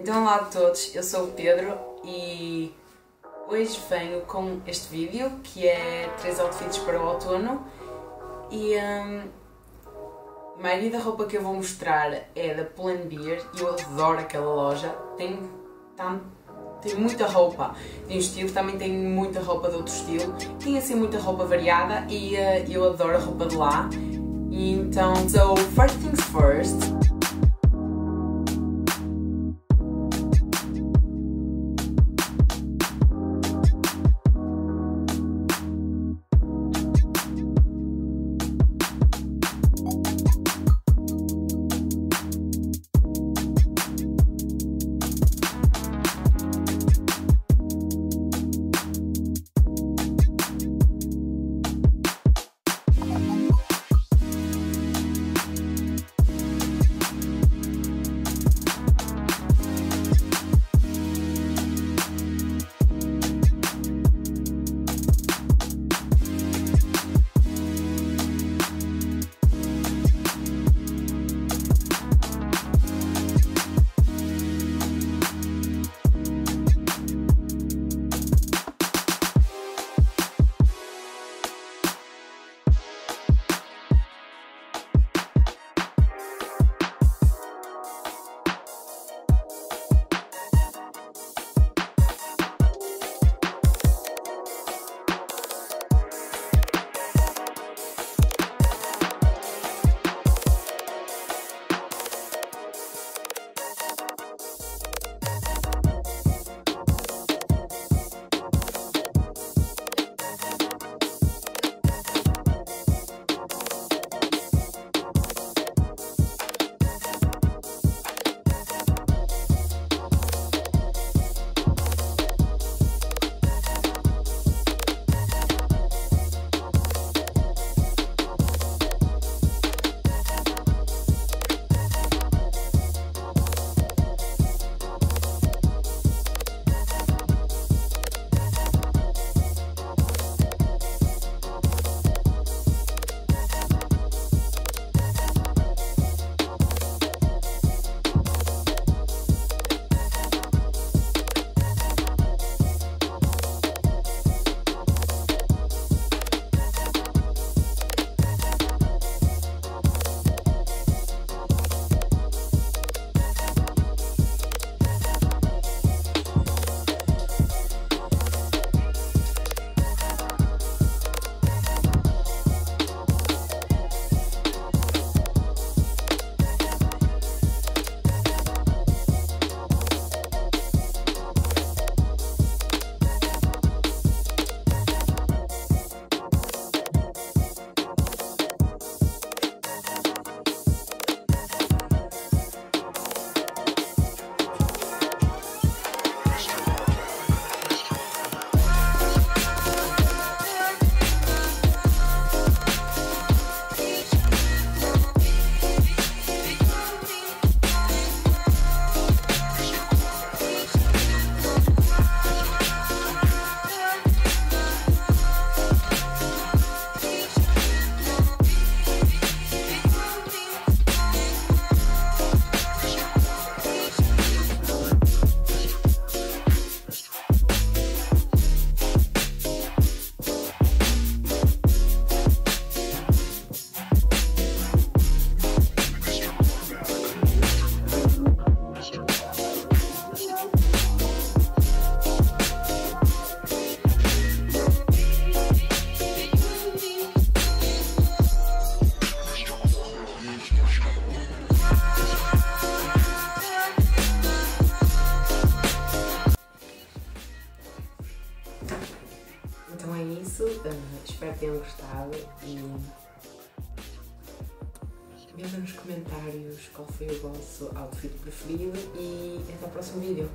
Então olá a todos, eu sou o Pedro e hoje venho com este vídeo que é 3 outfits para o outono. E um, a maioria da roupa que eu vou mostrar é da Pull Beer e eu adoro aquela loja, tem, tá, tem muita roupa, tem um estilo, também tem muita roupa de outro estilo, tem assim muita roupa variada e uh, eu adoro a roupa de lá. Então, so first things first, uh, espero que tenham gostado e vejam nos comentários qual foi o vosso outfit preferido e até o próximo vídeo.